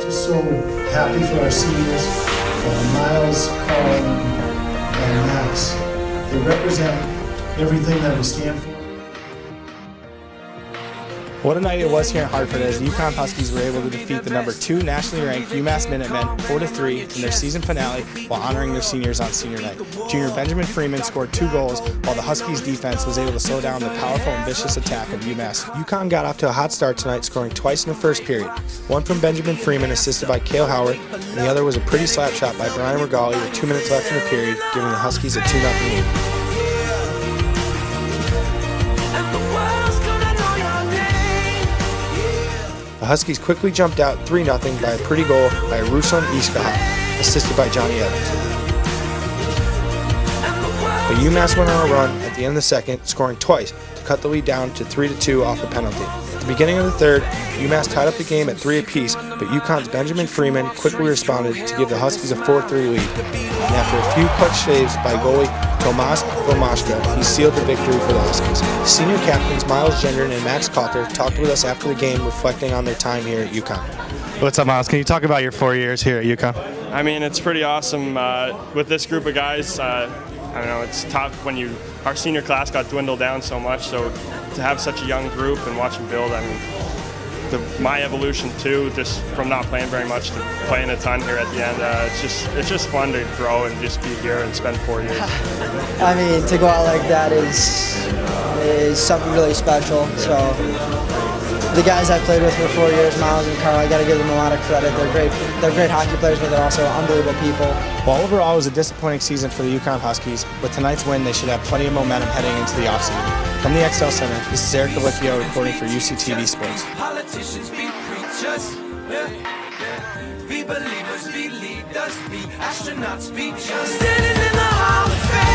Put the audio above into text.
just so happy for our seniors, Miles, Karl, and Max. They represent everything that we stand for. What a night it was here in Hartford as the UConn Huskies were able to defeat the number two nationally ranked UMass Minutemen 4-3 in their season finale while honoring their seniors on senior night. Junior Benjamin Freeman scored two goals while the Huskies defense was able to slow down the powerful and vicious attack of UMass. UConn got off to a hot start tonight scoring twice in the first period. One from Benjamin Freeman assisted by Kale Howarth and the other was a pretty slap shot by Brian Rigali with two minutes left in the period giving the Huskies a 2-0 lead. The Huskies quickly jumped out 3 0 by a pretty goal by Ruslan Iskaha, assisted by Johnny Evans. But UMass went on a run at the end of the second, scoring twice to cut the lead down to 3 2 off a penalty. At the beginning of the third, UMass tied up the game at 3 apiece, but UConn's Benjamin Freeman quickly responded to give the Huskies a 4 3 lead. And after a few clutch saves by goalie Tomas Vomacka, he sealed the victory for the Huskies. Senior captains Miles Gendron and Max Kalter talked with us after the game, reflecting on their time here at UConn. What's up, Miles? Can you talk about your four years here at UConn? I mean, it's pretty awesome uh, with this group of guys. Uh, I don't know, it's tough when you our senior class got dwindled down so much. So to have such a young group and watch them build, I mean, the, my evolution too, just from not playing very much to playing a ton here at the end. Uh, it's just it's just fun to grow and just be here and spend four years. I mean, to go out like that is is something really special. So the guys I've played with for four years, Miles and Karl, I got to give them a lot of credit. They're great. They're great hockey players, but they're also unbelievable people. While overall it was a disappointing season for the UConn Huskies, with tonight's win, they should have plenty of momentum heading into the offseason. From the XL Center, this is Eric Gallichio reporting for UCTV Sports. Politicians be preachers. Be believers, be leaders, be astronauts, be just standing in the Hall of Fame.